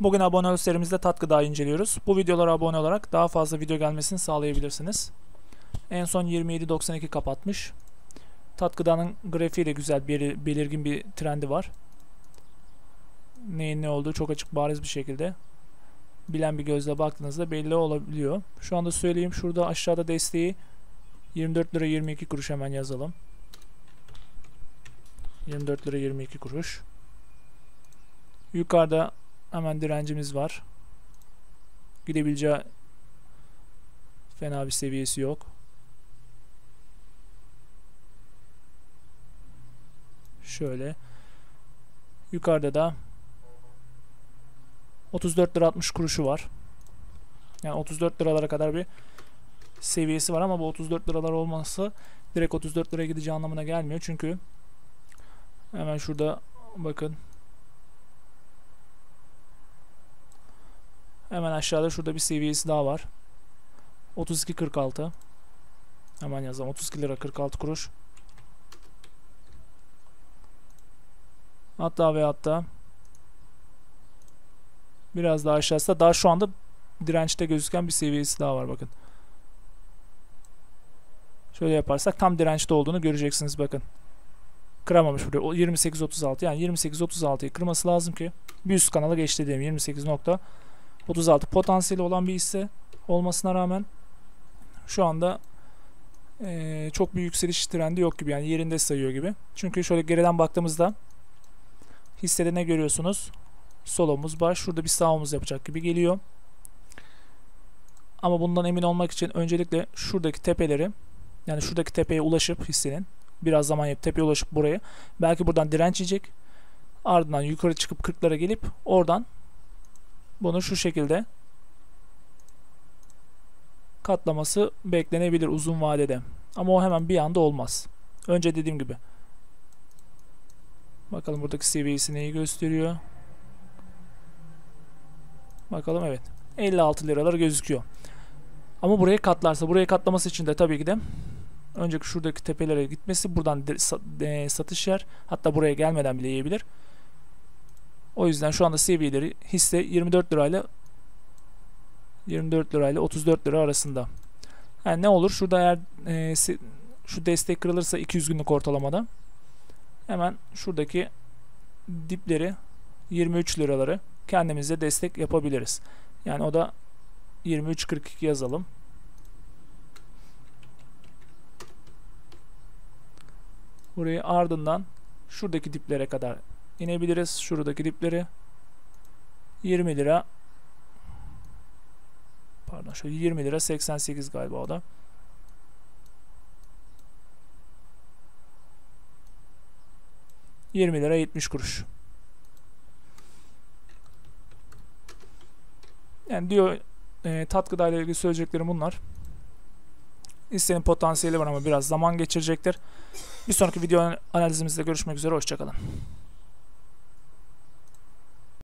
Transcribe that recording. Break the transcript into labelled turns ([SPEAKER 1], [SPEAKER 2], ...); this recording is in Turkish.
[SPEAKER 1] Bugün abone serimizde tat gıda inceliyoruz. Bu videolara abone olarak daha fazla video gelmesini sağlayabilirsiniz. En son 27.92 kapatmış. Tat gıdanın grafiği de güzel, bir, belirgin bir trendi var. Neyin ne olduğu çok açık bariz bir şekilde. Bilen bir gözle baktığınızda belli olabiliyor. Şu anda söyleyeyim şurada aşağıda desteği 24 lira 22 kuruş hemen yazalım. 24 lira 22 kuruş. Yukarıda hemen direncimiz var. Gidebileceği fena bir seviyesi yok. Şöyle. Yukarıda da 34 lira 60 kuruşu var. Yani 34 liralara kadar bir seviyesi var ama bu 34 liralar olması direkt 34 liraya gideceği anlamına gelmiyor. Çünkü hemen şurada bakın Hemen aşağıda şurada bir seviyesi daha var. 32.46 Hemen yazalım. 32 lira 46 kuruş. Hatta ve hatta biraz daha aşağısında daha şu anda dirençte gözüken bir seviyesi daha var bakın. Şöyle yaparsak tam dirençte olduğunu göreceksiniz bakın. Kıramamış buraya. 28.36 yani 28.36'yı kırması lazım ki bir üst kanala geçti diyelim 28 nokta 36 potansiyeli olan bir hisse olmasına rağmen şu anda e, çok bir yükseliş trendi yok gibi yani yerinde sayıyor gibi. Çünkü şöyle geriden baktığımızda hissede ne görüyorsunuz? Sol omuz baş şurada bir sağ omuz yapacak gibi geliyor. Ama bundan emin olmak için öncelikle şuradaki tepeleri yani şuradaki tepeye ulaşıp hissenin biraz zaman yapıp tepeye ulaşıp buraya belki buradan direnç yiyecek. Ardından yukarı çıkıp 40'lara gelip oradan bunu şu şekilde katlaması beklenebilir uzun vadede. Ama o hemen bir anda olmaz. Önce dediğim gibi. Bakalım buradaki seviyesi neyi gösteriyor. Bakalım evet. 56 liralar gözüküyor. Ama buraya katlarsa, buraya katlaması için de tabii ki de önceki şuradaki tepelere gitmesi, buradan satış yer, hatta buraya gelmeden bile yiyebilir. O yüzden şu anda seviyeleri hisse 24 lirayla 24 lirayla 34 lira arasında. Yani ne olur? Şurada eğer e, şu destek kırılırsa 200 günlük ortalamada hemen şuradaki dipleri 23 liraları kendimize destek yapabiliriz. Yani o da 23.42 yazalım. Burayı ardından şuradaki diplere kadar inebiliriz. Şuradaki dipleri 20 lira pardon şöyle 20 lira 88 galiba o da. Yirmi lira 70 kuruş. Yani diyor e, tat gıda ilgili söyleyeceklerim bunlar. İstenin potansiyeli var ama biraz zaman geçirecektir. Bir sonraki video analizimizde görüşmek üzere. Hoşçakalın.